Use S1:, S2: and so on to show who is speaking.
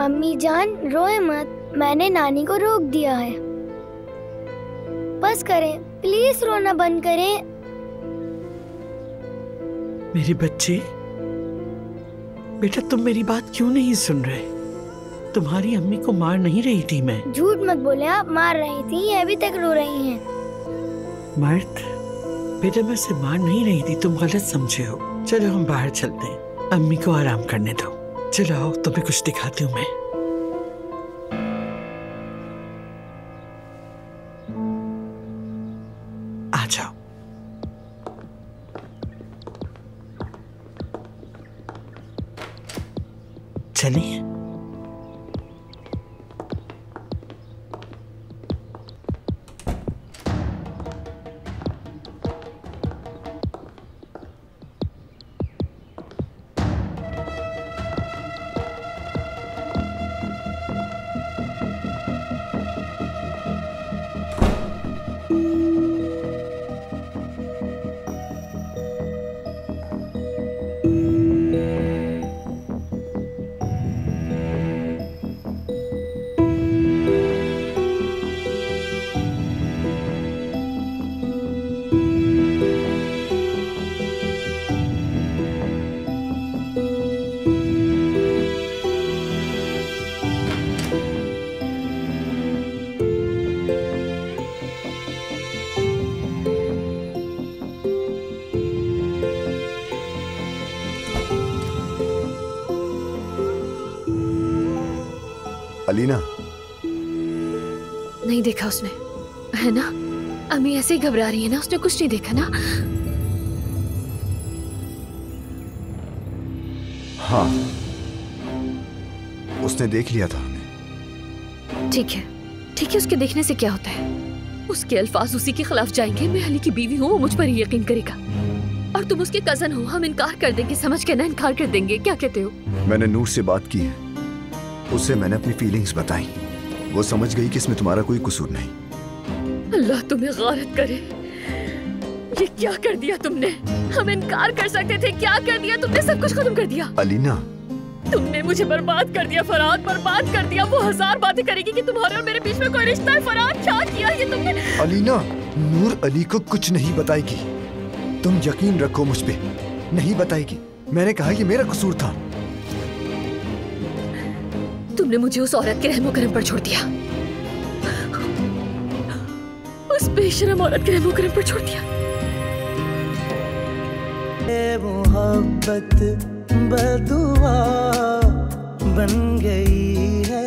S1: अम्मी जान रोए मत। मैंने नानी को रोक दिया है। बस करें प्लीज़ रोना बंद करें।
S2: मेरे बच्चे बेटा तुम मेरी बात क्यों नहीं सुन रहे? तुम्हारी अम्मी को मार नहीं रही थी मैं।
S1: झूठ मत बोले आप मार रही थी अभी तक रो रही हैं।
S2: मर्द बेटा मैं उसे मार नहीं रही थी तुम गलत समझे हो। चलो हम बाहर चलते हैं। अम्मी को आराम करने दो। चलो आओ तुम्हें कुछ दिखाती हूँ मैं। आ जाओ। चलिए।
S3: अलीना।
S4: नहीं देखा उसने है ना? अम्मी ऐसे ही घबरा रही है ना उसने कुछ नहीं देखा ना?
S3: हाँ। उसने देख लिया था हमें।
S4: ठीक है। ठीक है उसके देखने से क्या होता है? उसके अल्फाज उसी के खिलाफ जाएँगे मैं अली की बीवी हूँ वो मुझ पर ही यकीन करेगा। और तुम उसके कज़न हो हम इनकार कर देंगे समझ के ना इनकार कर देंगे क्या कहते हो?
S3: मैंने नूर से बात की है। उससे मैंने अपनी फीलिंग्स बताई। वो समझ गई कि इसमें तुम्हारा कोई कसूर नहीं।
S4: अल्लाह तुम्हें गारत करे। ये क्या कर दिया तुमने? हम इनकार कर सकते थे। क्या कर दिया तुमने? सब कुछ खत्म कर दिया।
S3: अलीना।
S4: तुमने मुझे बर्बाद कर दिया फराद बर्बाद कर दिया। वो हज़ार बातें करेगी कि तुम्हारे और मेरे बीच में कोई रिश्ता है। फराद क्या किया ये तुमने?
S3: अलीना नूर अली को कुछ नहीं बताएगी। तुम यकीन रखो मुझ पे। नहीं बताएगी। मैंने कहा ये मेरा कसूर था।
S4: तुमने मुझे उस औरत के रहमो करम पर छोड़ दिया। उस बेशरम औरत के रहमो करम पर छोड़ दिया।
S5: मोहब्बत बदुआ बन गई है।